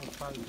Odpaliť.